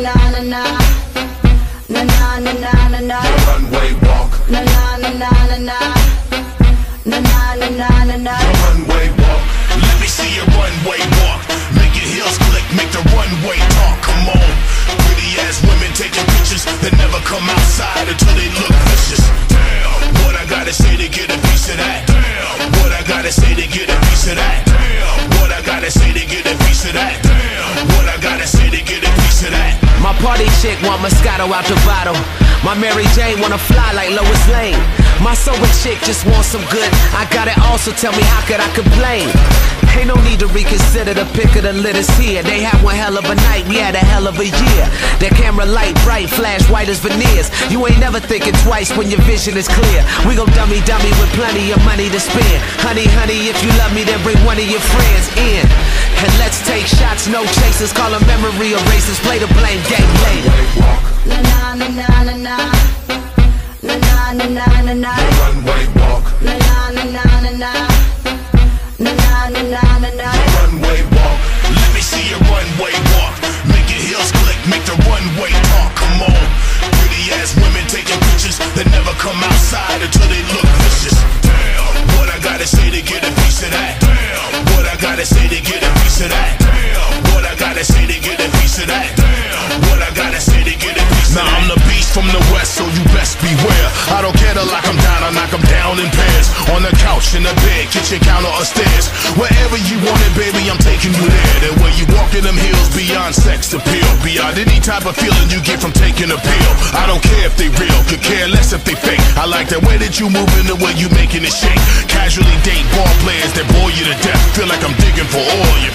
na na na na na na na na na na runway walk, na na na na na na na na na na na na runway walk. Let me see your runway walk. Make your heels click, make the runway talk. Come on, want Moscato out the bottle. My Mary Jane wanna fly like Lois Lane. My sober chick just wants some good. I got it all, so tell me how could I complain? Ain't no need to reconsider the pick of the litters here. They had one hell of a night, we had a hell of a year. Their camera light bright, flash white as veneers. You ain't never thinking twice when your vision is clear. We gon' dummy dummy with plenty of money to spend. Honey, honey, if you love me, then bring one of your friends in. And let's take no chasers, call them memory erasers. Play the blame game later. Runway walk, na na na na na na na na na na na na runway walk, na na na na na na na na na na na na runway walk. Let me see your runway walk. Make your heels click, make the runway talk. Come on, pretty ass women taking pictures that never come outside until they look vicious. Damn, what I gotta say to get a piece of that? Damn, what I gotta say to get a piece of that? Damn, what I gotta say to get a piece of that? Damn, what I gotta say to get a piece of that? Now I'm the beast from the west, so you best beware. I don't care to lock 'em down, I knock 'em down in pairs. On the couch, in the bed, kitchen counter, or stairs. Wherever you want it, baby, I'm taking you there. The way you walk in them hills, beyond sex appeal. Beyond any type of feeling you get from taking a pill. I don't care if they real, could care less if they fake. I like the way that you moving, the way you making it shake. Casually date ball players that bore you to death. Feel like I'm digging for oil, you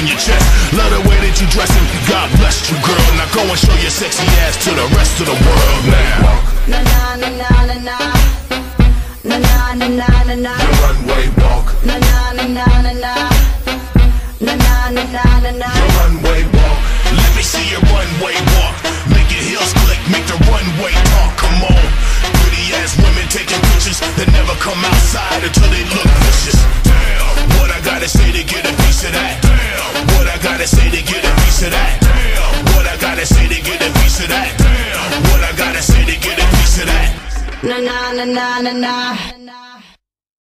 on your chest Love the way that you dressing, God bless you, girl Now go and show your sexy ass to the rest of the world now Na-na-na-na-na-na Na-na-na-na-na-na Your runway walk Na-na-na-na-na-na Na-na-na-na-na-na Your runway walk Let me see your runway walk Make your heels click, make the runway talk, come on Pretty ass women taking pictures that never come outside na na na na na na